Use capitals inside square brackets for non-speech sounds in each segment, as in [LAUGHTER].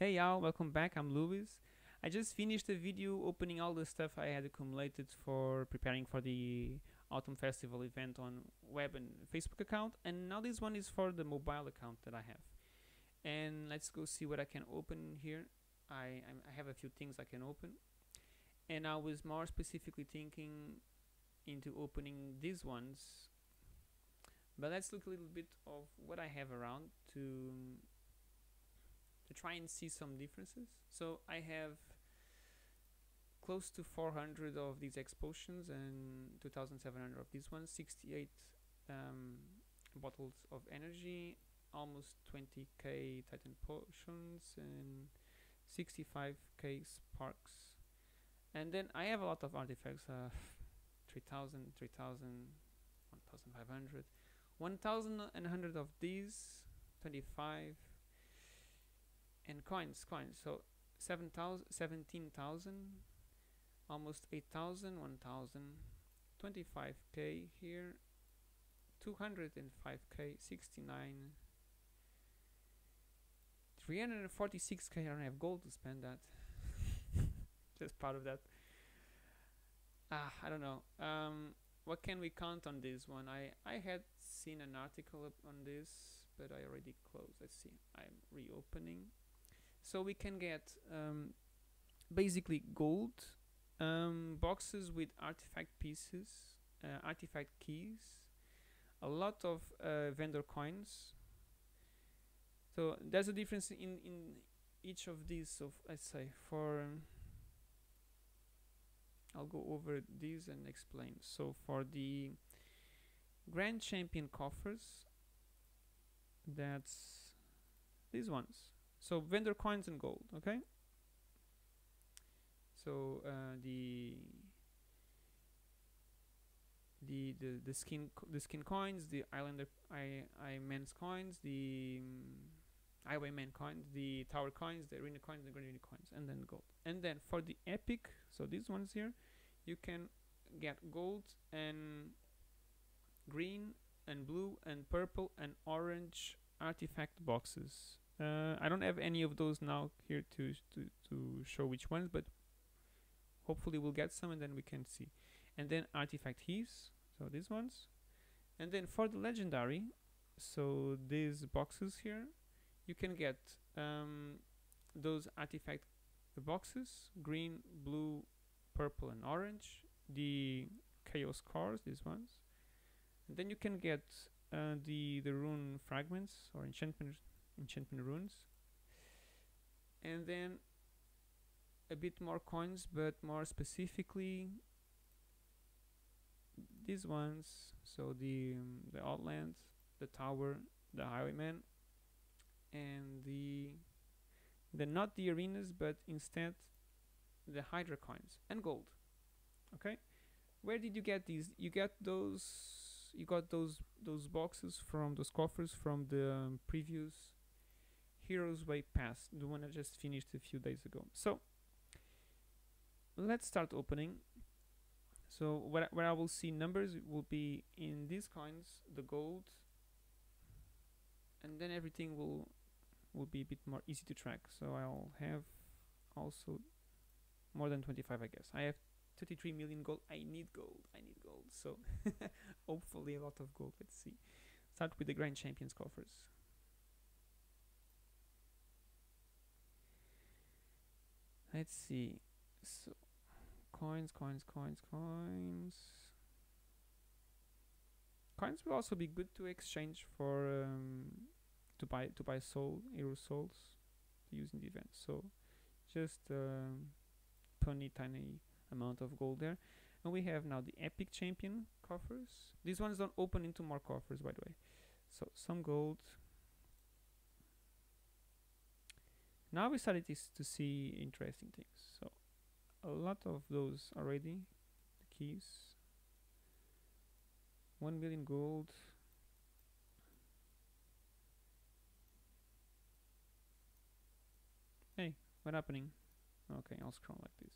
Hey y'all, welcome back. I'm Luis. I just finished a video opening all the stuff I had accumulated for preparing for the Autumn Festival event on web and Facebook account, and now this one is for the mobile account that I have. And let's go see what I can open here. I I have a few things I can open, and I was more specifically thinking into opening these ones. But let's look a little bit of what I have around to to try and see some differences. So I have close to 400 of these explosions and 2700 of these ones, 68 um, bottles of energy, almost 20k titan potions and 65k sparks. And then I have a lot of artifacts, uh, 3000, 3000, 1500, 1100 of these, 25 and coins coins. So 7000 17000 almost 8000 1000 25k here 205k 69 346k I don't have gold to spend that. [LAUGHS] Just part of that. Ah I don't know. Um what can we count on this one? I I had seen an article on this but I already closed. Let's see. I'm reopening so we can get um, basically gold um, boxes with artifact pieces uh, artifact keys a lot of uh, vendor coins. So there's a difference in in each of these so let's say for um, I'll go over these and explain. So for the grand champion coffers that's these ones so vendor coins and gold okay? So uh, the the the the skin the skin coins the islander i i men's coins the um, highwayman coins the tower coins the arena coins the arena coins and then gold. And then for the epic so these ones here you can get gold and green and blue and purple and orange artifact boxes uh, I don't have any of those now here to, to to show which ones, but hopefully we'll get some and then we can see. And then artifact heaves, so these ones. And then for the legendary, so these boxes here, you can get um, those artifact boxes, green, blue, purple, and orange. The chaos cores, these ones. And then you can get uh, the the rune fragments or enchantment enchantment runes. And then a bit more coins but more specifically these ones. So the um, the outland the tower the highwayman and the the not the arenas but instead the hydra coins and gold. Okay? Where did you get these? You get those you got those those boxes from those coffers from the um, previous Heroes Way Pass, the one I just finished a few days ago. So let's start opening. So where, where I will see numbers will be in these coins, the gold, and then everything will will be a bit more easy to track. So I'll have also more than 25, I guess. I have 33 million gold. I need gold. I need gold. So [LAUGHS] hopefully a lot of gold. Let's see. Start with the Grand Champions coffers. Let's see. So coins coins coins coins. Coins will also be good to exchange for um, to buy to buy soul hero souls to use in the event. So just um, tiny tiny amount of gold there. And we have now the epic champion coffers. These ones don't open into more coffers by the way. So some gold now we started to, to see interesting things. So a lot of those already the keys. 1 million gold. Hey what happening? Okay i'll scroll like this.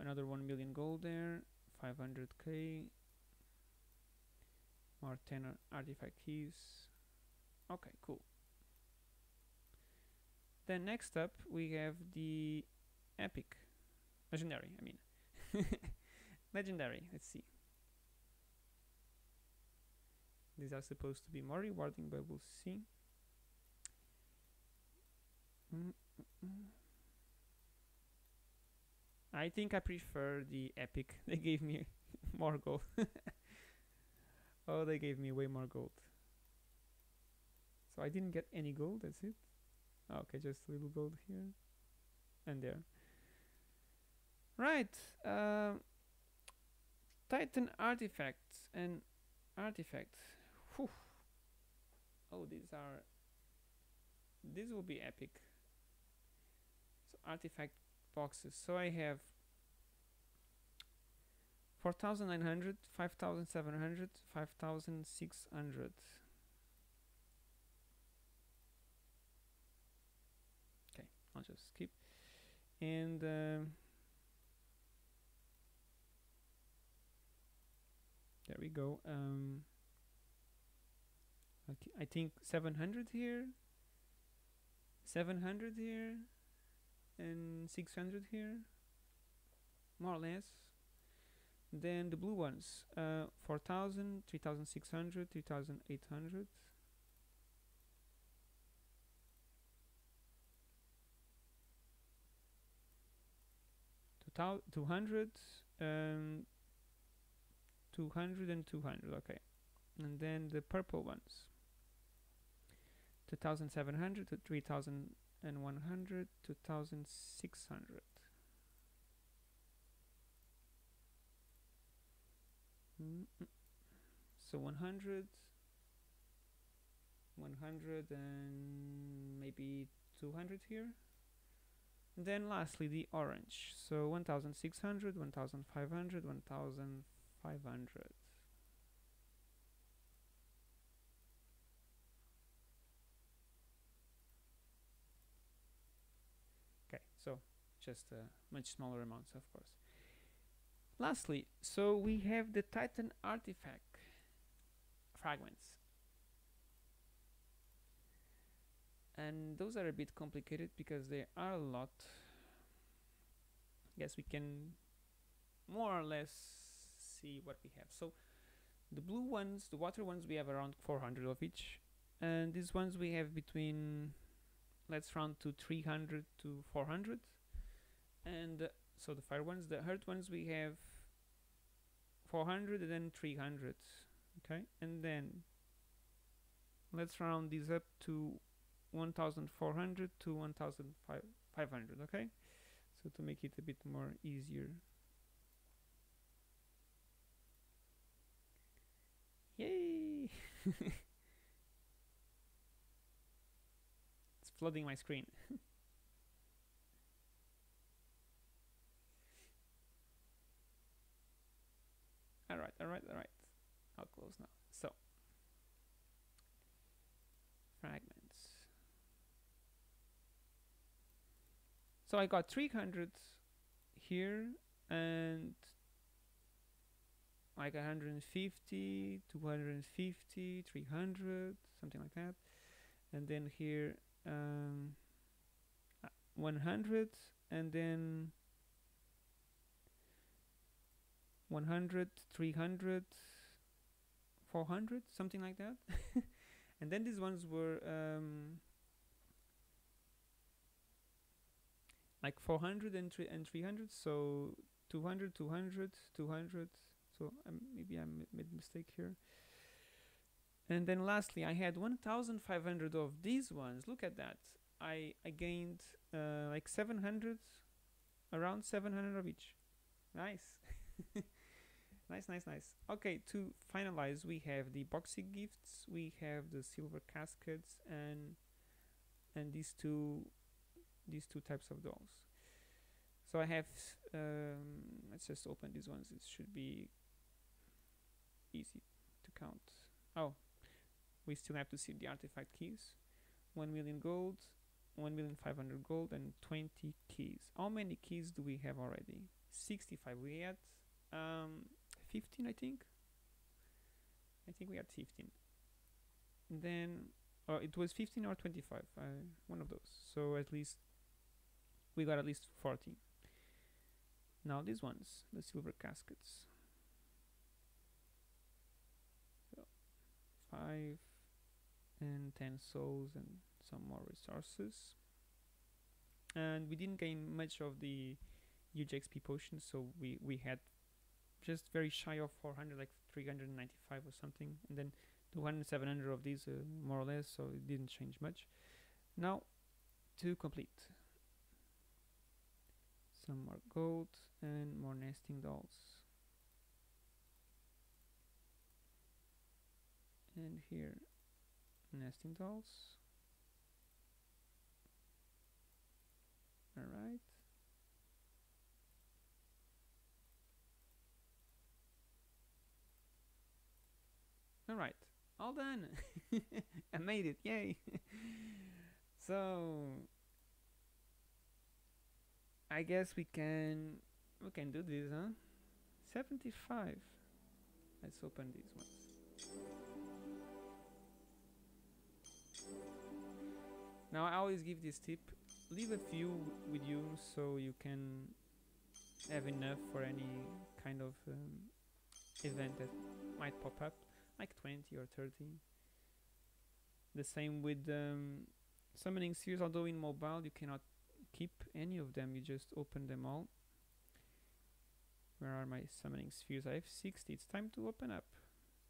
Another 1 million gold there 500k more 10 artifact keys Okay, cool. Then next up we have the epic, legendary. I mean, [LAUGHS] legendary. Let's see. These are supposed to be more rewarding, but we'll see. Mm -mm. I think I prefer the epic. [LAUGHS] They gave me [LAUGHS] more gold. oh, they gave me way more gold. I didn't get any gold, that's it. Okay, just a little gold here and there. Right. Uh, Titan artifacts and artifacts. Whew. Oh, these are. These will be epic. So artifact boxes. So I have 4900, 5700, 5600. Okay, I'll just skip. And uh, there we go. Um, okay, I think 700 here, 700 here, and 600 here more or less then the blue ones uh, 4000 3600 3800 200 um, 200 and 200 okay. And then the purple ones. 2700 to 3100 2600 mm -mm. so 100 100 and maybe 200 here? and then lastly the orange. So 1600 1500 1500 so just uh, much smaller amounts of course. Lastly so we have the titan artifact fragments and those are a bit complicated because there are a lot. I guess we can more or less see what we have. So the blue ones the water ones we have around 400 of each. And these ones we have between let's round to 300 to 400 and uh, so the fire ones the hurt ones we have 400 and then 300 okay? And then let's round these up to 1400 to 1500 okay so to make it a bit more easier yay [LAUGHS] It's flooding my screen. [LAUGHS] alright, alright, alright. I'll close now. So, fragments. So I got 300 here and like 150, 250, 300, something like that. And then here um, 100 and then 100 300 400 something like that [LAUGHS] and then these ones were um, like 400 and, and 300 so 200 200 200 so um, maybe I made a mistake here and then lastly, I had 1,500 of these ones. Look at that. I, I gained uh, like 700, around 700 of each. Nice. [LAUGHS] nice, nice, nice. Okay, to finalize, we have the boxy gifts, we have the silver caskets, and and these two these two types of dolls. So I have, um, let's just open these ones. It should be easy to count. Oh, we still have to see the artifact keys. 1 million gold 1 million 500 gold and 20 keys. How many keys do we have already? 65 we had um, 15 I think. I think we had 15 and then or it was 15 or 25 uh, one of those. So at least we got at least 40 now these ones the silver caskets. So 5 and 10 souls and some more resources. And we didn't gain much of the huge XP potions so we we had just very shy of 400 like 395 or something. And then 200 700 of these uh, more or less so it didn't change much. Now to complete some more gold and more nesting dolls. And here nesting dolls. All right. All right all done. [LAUGHS] I made it yay. [LAUGHS] So I guess we can we can do this huh? 75 let's open these ones now I always give this tip leave a few with you so you can have enough for any kind of um, event that might pop up like 20 or 30 the same with um, summoning spheres although in mobile you cannot keep any of them you just open them all. Where are my summoning spheres? I have 60 it's time to open up.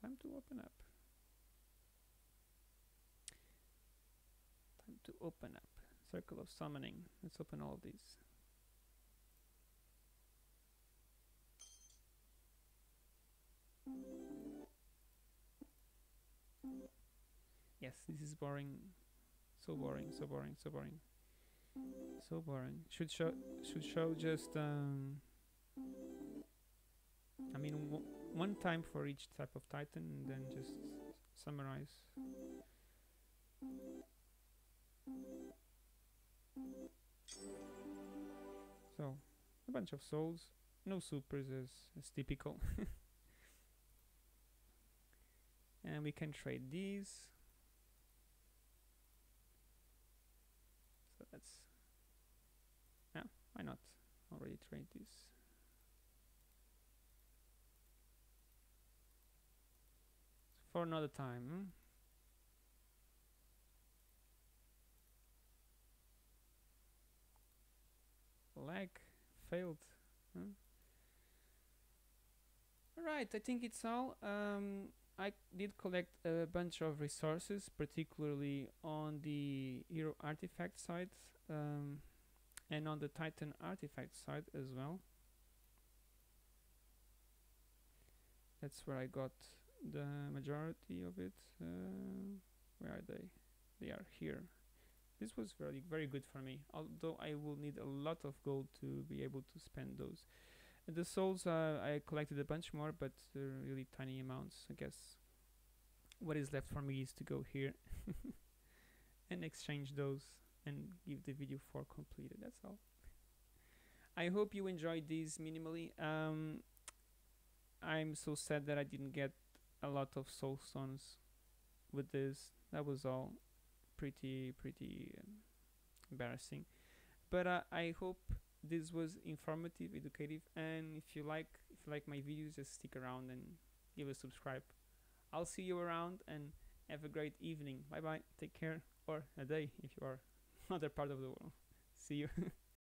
Time to open up. Time to open up. Circle of summoning. Let's open all of these. Yes this is boring. So boring so boring so boring so boring. Should show should show just um I mean one time for each type of titan and then just summarize. So a bunch of souls. No supers as, as typical. [LAUGHS] And we can trade these so that's yeah why not already trade this for another time hmm? lag failed huh? Alright, I think it's all. Um, I did collect a bunch of resources, particularly on the hero artifact side um, and on the titan artifact side as well. That's where I got the majority of it. Uh, where are they? They are here. This was very very good for me, although I will need a lot of gold to be able to spend those. The souls, uh, I collected a bunch more, but really tiny amounts, I guess. What is left for me is to go here [LAUGHS] and exchange those and give the video for completed, that's all. I hope you enjoyed these minimally. Um, I'm so sad that I didn't get a lot of soul stones with this. That was all pretty, pretty um, embarrassing. But uh, I hope this was informative educative and if you like if you like my videos just stick around and give a subscribe i'll see you around and have a great evening bye bye take care or a day if you are other part of the world. See you [LAUGHS]